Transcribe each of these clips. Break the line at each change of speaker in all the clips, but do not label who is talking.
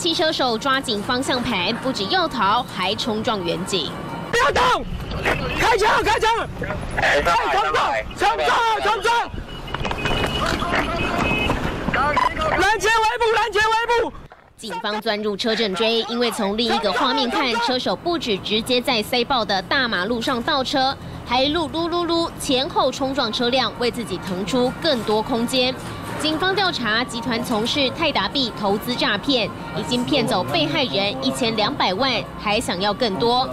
汽车手抓紧方向盘，不止要逃，还冲撞远景。
不要动！开枪！开枪！开冲撞！冲撞！冲撞！拦截围捕！拦截围捕！
警方钻入车阵追，因为从另一个画面看，车手不止直接在塞爆的大马路上倒车，还一路噜噜噜前后冲撞车辆，为自己腾出更多空间。警方调查，集团从事泰达币投资诈骗，已经骗走被害人一千两百万，还想要更多。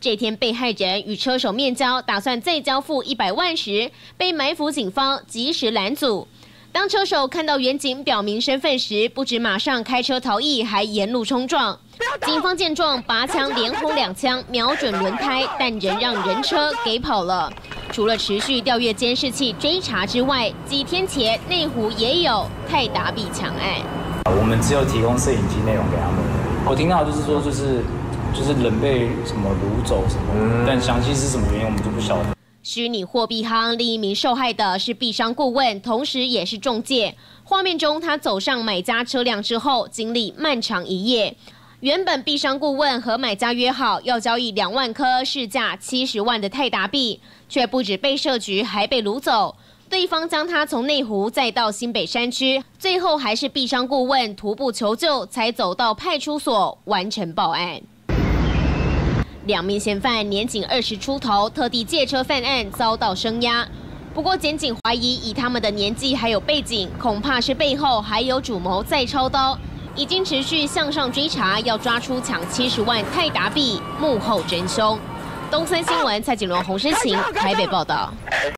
这天，被害人与车手面交，打算再交付一百万时，被埋伏警方及时拦阻。当车手看到远警表明身份时，不止马上开车逃逸，还沿路冲撞。警方见状，拔枪连轰两枪，瞄准轮胎，但仍让人车给跑了。除了持续调阅监视器追查之外，几天前内湖也有泰达币抢案。
我们只有提供摄影机内容给他们。我听到就是说，就是就是人被什么掳走什么，但详细是什么原因我们就不晓得。
虚拟货币行另一名受害的是币商顾问，同时也是中介。画面中，他走上买家车辆之后，经历漫长一夜。原本币商顾问和买家约好要交易两万颗市价七十万的泰达币，却不止被设局，还被掳走。对方将他从内湖再到新北山区，最后还是币商顾问徒步求救，才走到派出所完成报案。两名嫌犯年仅二十出头，特地借车犯案，遭到声押。不过，检警怀疑以他们的年纪还有背景，恐怕是背后还有主谋在操刀。已经持续向上追查，要抓出抢七十万泰达币幕后真凶。东森新闻蔡景龙、洪生晴台北报道。